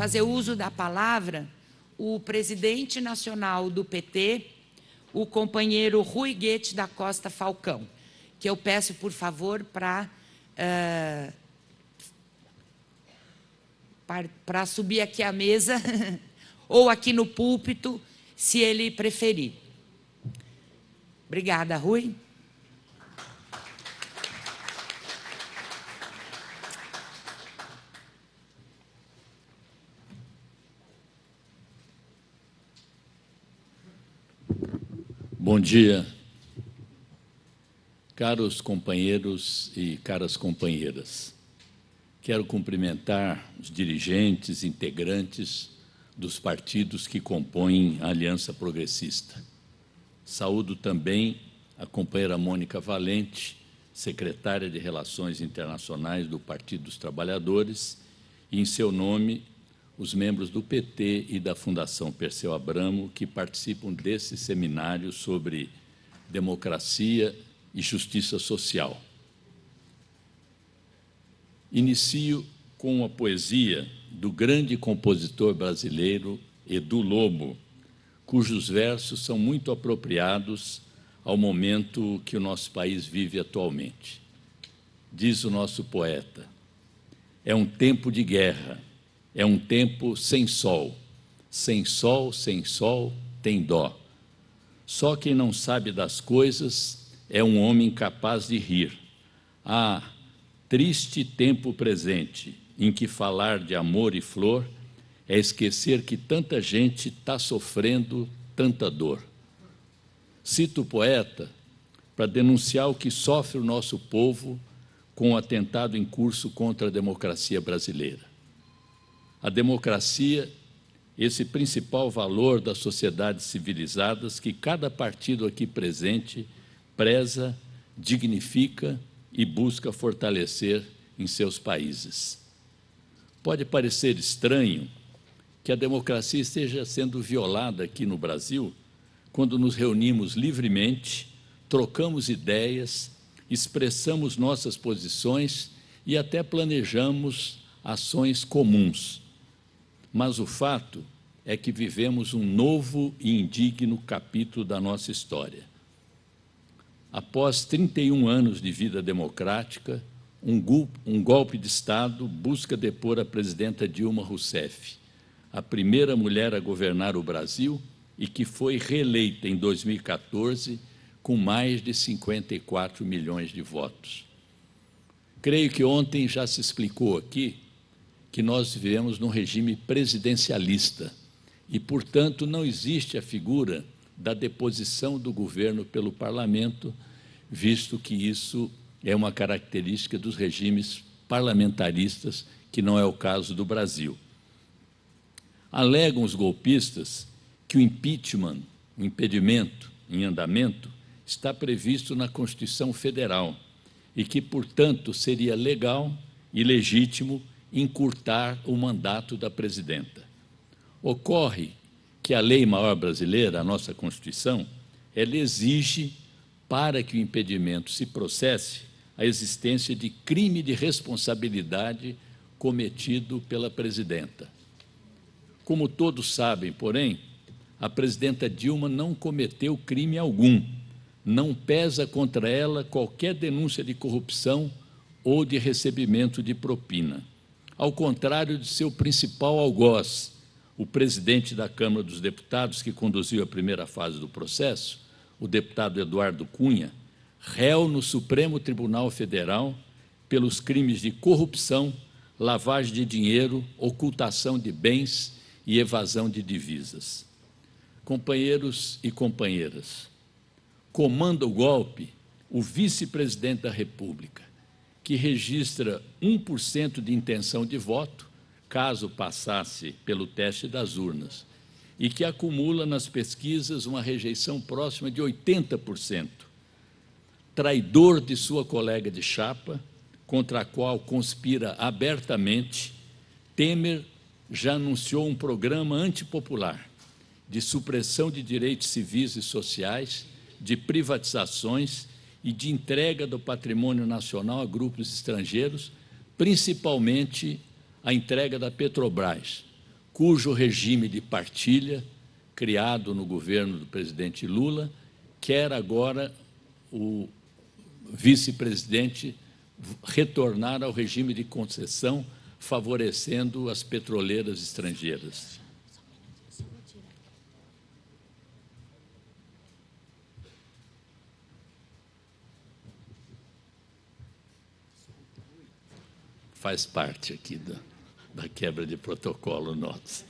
fazer uso da palavra o presidente nacional do PT, o companheiro Rui Guete da Costa Falcão, que eu peço, por favor, para uh, para subir aqui à mesa ou aqui no púlpito, se ele preferir. Obrigada, Rui. Bom dia, caros companheiros e caras companheiras. Quero cumprimentar os dirigentes, integrantes dos partidos que compõem a Aliança Progressista. Saúdo também a companheira Mônica Valente, secretária de Relações Internacionais do Partido dos Trabalhadores, e, em seu nome, os membros do PT e da Fundação Perseu Abramo, que participam desse seminário sobre democracia e justiça social. Inicio com a poesia do grande compositor brasileiro Edu Lobo, cujos versos são muito apropriados ao momento que o nosso país vive atualmente. Diz o nosso poeta: é um tempo de guerra, é um tempo sem sol. Sem sol, sem sol, tem dó. Só quem não sabe das coisas é um homem capaz de rir. Ah, triste tempo presente, em que falar de amor e flor é esquecer que tanta gente está sofrendo tanta dor. Cito o poeta para denunciar o que sofre o nosso povo com o atentado em curso contra a democracia brasileira. A democracia, esse principal valor das sociedades civilizadas que cada partido aqui presente preza, dignifica e busca fortalecer em seus países. Pode parecer estranho que a democracia esteja sendo violada aqui no Brasil quando nos reunimos livremente, trocamos ideias, expressamos nossas posições e até planejamos ações comuns. Mas o fato é que vivemos um novo e indigno capítulo da nossa história. Após 31 anos de vida democrática, um, um golpe de Estado busca depor a presidenta Dilma Rousseff, a primeira mulher a governar o Brasil e que foi reeleita em 2014 com mais de 54 milhões de votos. Creio que ontem já se explicou aqui que nós vivemos num regime presidencialista e, portanto, não existe a figura da deposição do governo pelo parlamento, visto que isso é uma característica dos regimes parlamentaristas, que não é o caso do Brasil. Alegam os golpistas que o impeachment, o impedimento em andamento, está previsto na Constituição Federal e que, portanto, seria legal e legítimo encurtar o mandato da presidenta. Ocorre que a lei maior brasileira, a nossa Constituição, ela exige, para que o impedimento se processe, a existência de crime de responsabilidade cometido pela presidenta. Como todos sabem, porém, a presidenta Dilma não cometeu crime algum. Não pesa contra ela qualquer denúncia de corrupção ou de recebimento de propina. Ao contrário de seu principal algoz, o presidente da Câmara dos Deputados, que conduziu a primeira fase do processo, o deputado Eduardo Cunha, réu no Supremo Tribunal Federal pelos crimes de corrupção, lavagem de dinheiro, ocultação de bens e evasão de divisas. Companheiros e companheiras, comanda o golpe o vice-presidente da República, que registra 1% de intenção de voto caso passasse pelo teste das urnas, e que acumula nas pesquisas uma rejeição próxima de 80%. Traidor de sua colega de chapa, contra a qual conspira abertamente, Temer já anunciou um programa antipopular de supressão de direitos civis e sociais, de privatizações e de entrega do patrimônio nacional a grupos estrangeiros, principalmente a entrega da Petrobras, cujo regime de partilha, criado no governo do presidente Lula, quer agora o vice-presidente retornar ao regime de concessão, favorecendo as petroleiras estrangeiras. Faz parte aqui da, da quebra de protocolo nosso.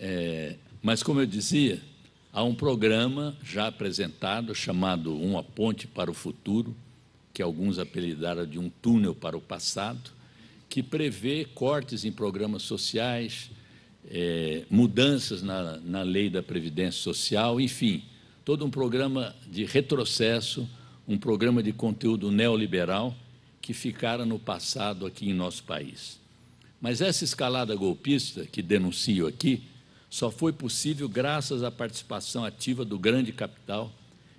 É, mas, como eu dizia, há um programa já apresentado chamado Uma Ponte para o Futuro, que alguns apelidaram de um túnel para o passado, que prevê cortes em programas sociais, é, mudanças na, na lei da Previdência Social, enfim, todo um programa de retrocesso, um programa de conteúdo neoliberal que ficara no passado aqui em nosso país. Mas essa escalada golpista que denuncio aqui só foi possível graças à participação ativa do grande capital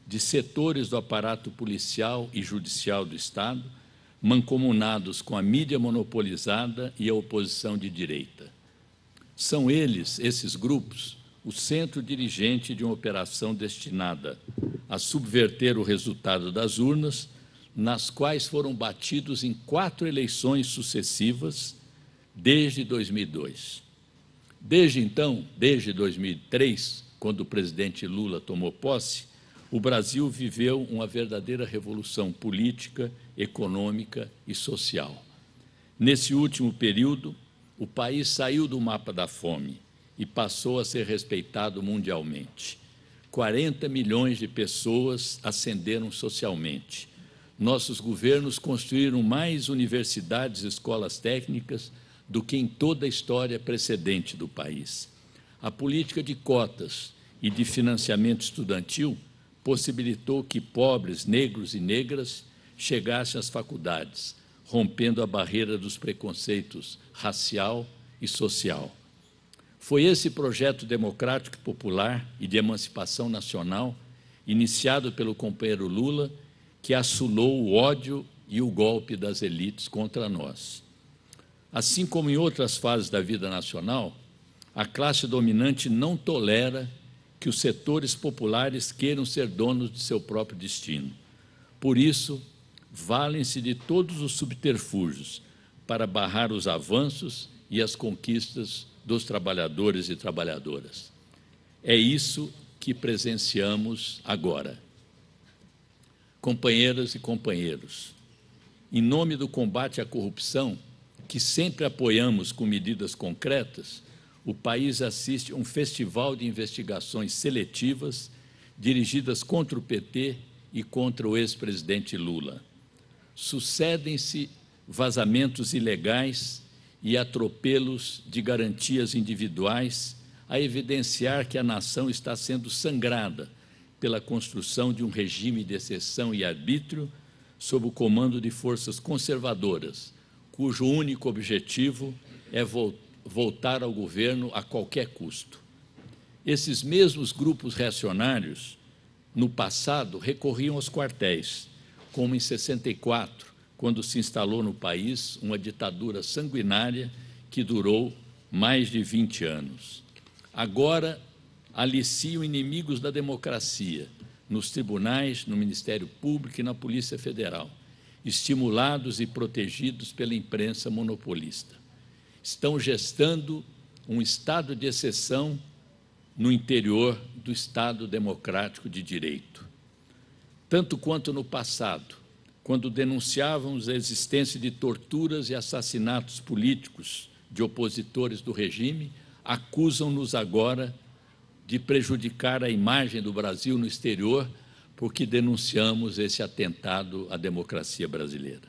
de setores do aparato policial e judicial do Estado, mancomunados com a mídia monopolizada e a oposição de direita. São eles, esses grupos, o centro dirigente de uma operação destinada a subverter o resultado das urnas, nas quais foram batidos em quatro eleições sucessivas desde 2002. Desde então, desde 2003, quando o presidente Lula tomou posse, o Brasil viveu uma verdadeira revolução política, econômica e social. Nesse último período, o país saiu do mapa da fome e passou a ser respeitado mundialmente. 40 milhões de pessoas ascenderam socialmente. Nossos governos construíram mais universidades e escolas técnicas do que em toda a história precedente do país. A política de cotas e de financiamento estudantil possibilitou que pobres, negros e negras chegassem às faculdades, rompendo a barreira dos preconceitos racial e social. Foi esse projeto democrático popular e de emancipação nacional, iniciado pelo companheiro Lula, que assolou o ódio e o golpe das elites contra nós. Assim como em outras fases da vida nacional, a classe dominante não tolera que os setores populares queiram ser donos de seu próprio destino. Por isso, valem-se de todos os subterfúgios para barrar os avanços e as conquistas dos trabalhadores e trabalhadoras. É isso que presenciamos agora. Companheiras e companheiros, em nome do combate à corrupção, que sempre apoiamos com medidas concretas, o país assiste a um festival de investigações seletivas dirigidas contra o PT e contra o ex-presidente Lula. Sucedem-se vazamentos ilegais e atropelos de garantias individuais a evidenciar que a nação está sendo sangrada pela construção de um regime de exceção e arbítrio sob o comando de forças conservadoras, cujo único objetivo é voltar ao governo a qualquer custo. Esses mesmos grupos reacionários, no passado, recorriam aos quartéis, como em 64, quando se instalou no país uma ditadura sanguinária que durou mais de 20 anos. Agora, aliciam inimigos da democracia nos tribunais, no Ministério Público e na Polícia Federal, estimulados e protegidos pela imprensa monopolista estão gestando um estado de exceção no interior do Estado democrático de direito. Tanto quanto no passado, quando denunciávamos a existência de torturas e assassinatos políticos de opositores do regime, acusam-nos agora de prejudicar a imagem do Brasil no exterior porque denunciamos esse atentado à democracia brasileira.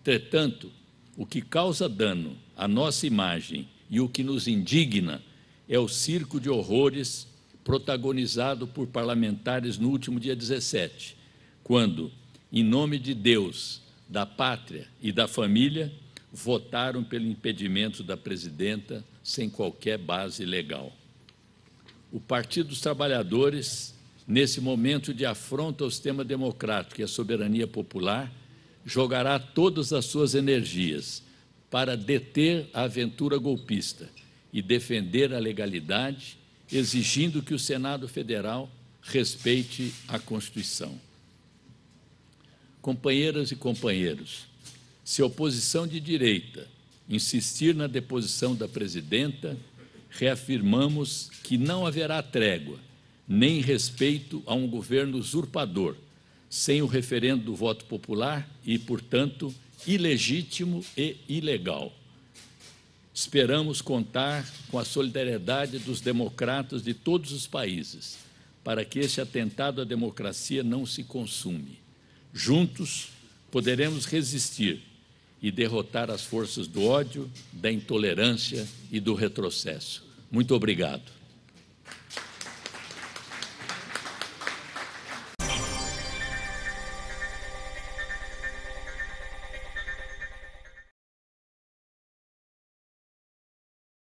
Entretanto, o que causa dano à nossa imagem e o que nos indigna é o circo de horrores protagonizado por parlamentares no último dia 17, quando, em nome de Deus, da pátria e da família, votaram pelo impedimento da presidenta sem qualquer base legal. O Partido dos Trabalhadores, nesse momento de afronta ao sistema democrático e à soberania popular, jogará todas as suas energias para deter a aventura golpista e defender a legalidade, exigindo que o Senado Federal respeite a Constituição. Companheiras e companheiros, se a oposição de direita insistir na deposição da presidenta, reafirmamos que não haverá trégua, nem respeito a um governo usurpador, sem o referendo do voto popular e, portanto, ilegítimo e ilegal. Esperamos contar com a solidariedade dos democratas de todos os países para que este atentado à democracia não se consume. Juntos poderemos resistir e derrotar as forças do ódio, da intolerância e do retrocesso. Muito obrigado.